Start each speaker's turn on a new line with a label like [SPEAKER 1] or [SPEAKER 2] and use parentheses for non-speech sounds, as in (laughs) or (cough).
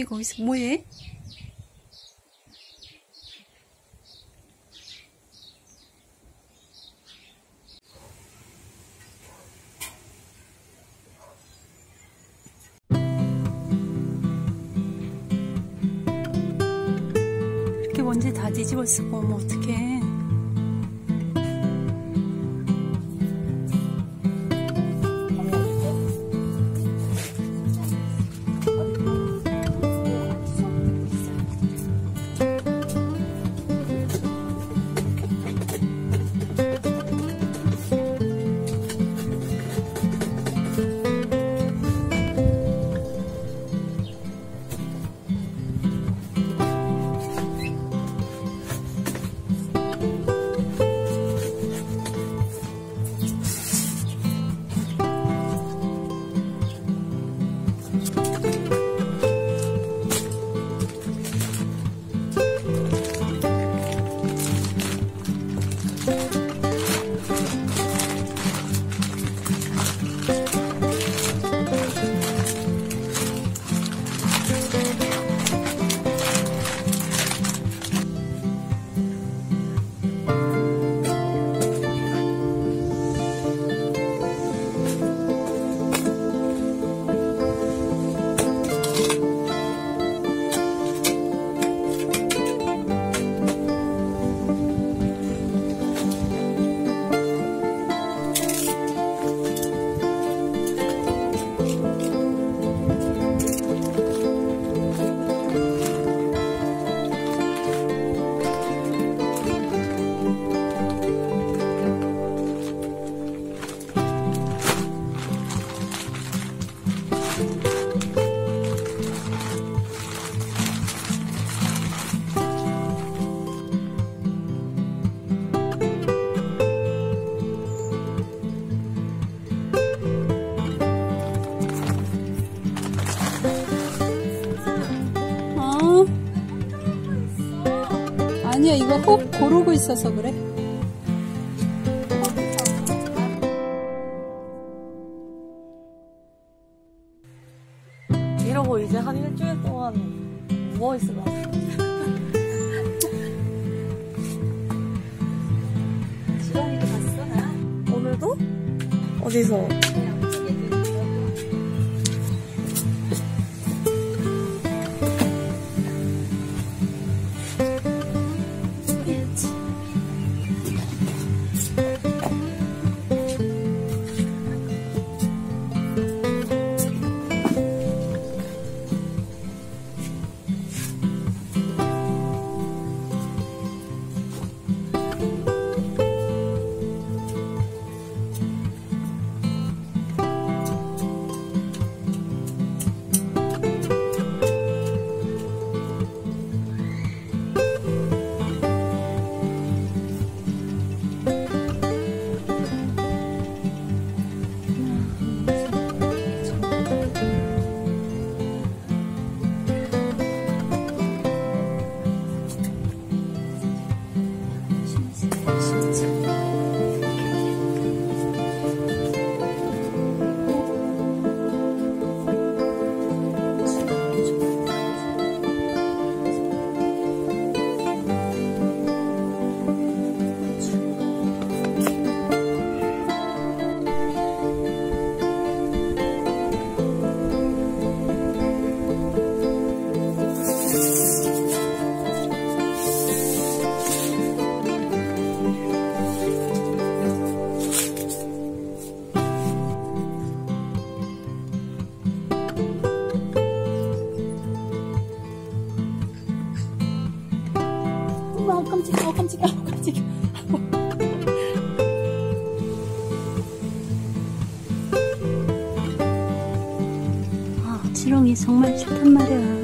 [SPEAKER 1] 양홍이 거기서 뭐해? 이렇게 먼지 다 뒤집어 쓰고 오면 어떡해. 아니야, 이거 혹 고르고 있어서 그래.
[SPEAKER 2] 이러고 이제 한 일주일 동안 누워있으면 (laughs)
[SPEAKER 1] 지렁이도 봤어, 나?
[SPEAKER 2] 오늘도? 어디서?
[SPEAKER 1] 아, 지렁이 정말 싫단 말이야.